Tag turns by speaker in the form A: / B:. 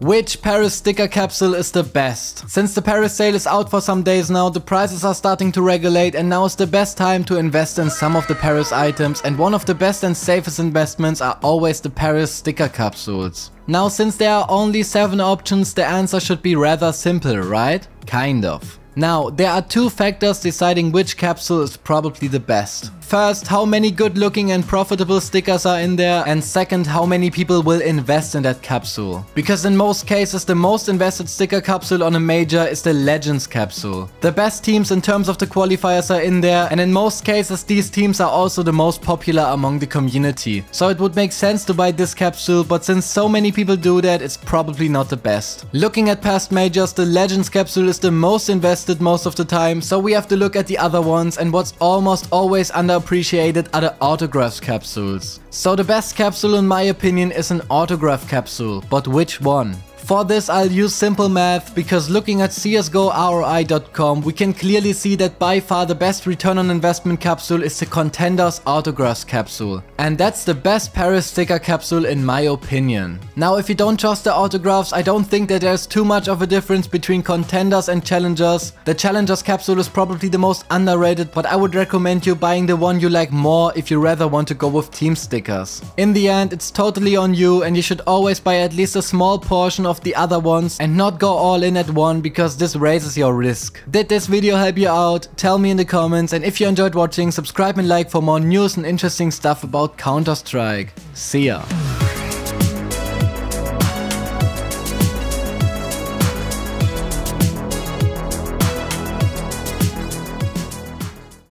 A: Which Paris sticker capsule is the best? Since the Paris sale is out for some days now, the prices are starting to regulate and now is the best time to invest in some of the Paris items and one of the best and safest investments are always the Paris sticker capsules. Now since there are only 7 options, the answer should be rather simple, right? Kind of. Now, there are two factors deciding which capsule is probably the best. First, how many good looking and profitable stickers are in there and second, how many people will invest in that capsule. Because in most cases, the most invested sticker capsule on a major is the Legends capsule. The best teams in terms of the qualifiers are in there and in most cases, these teams are also the most popular among the community. So it would make sense to buy this capsule, but since so many people do that, it's probably not the best. Looking at past majors, the Legends capsule is the most invested most of the time, so we have to look at the other ones and what's almost always underappreciated are the autographs capsules. So the best capsule in my opinion is an autograph capsule, but which one? For this I'll use simple math because looking at CSGO we can clearly see that by far the best return on investment capsule is the Contenders Autographs capsule. And that's the best Paris sticker capsule in my opinion. Now if you don't trust the autographs I don't think that there's too much of a difference between Contenders and Challengers. The Challengers capsule is probably the most underrated but I would recommend you buying the one you like more if you rather want to go with team stickers. In the end it's totally on you and you should always buy at least a small portion of of the other ones and not go all in at one because this raises your risk. Did this video help you out? Tell me in the comments and if you enjoyed watching, subscribe and like for more news and interesting stuff about Counter-Strike. See ya!